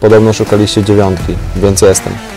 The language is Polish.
Podobno szukaliście dziewiątki, więc jestem.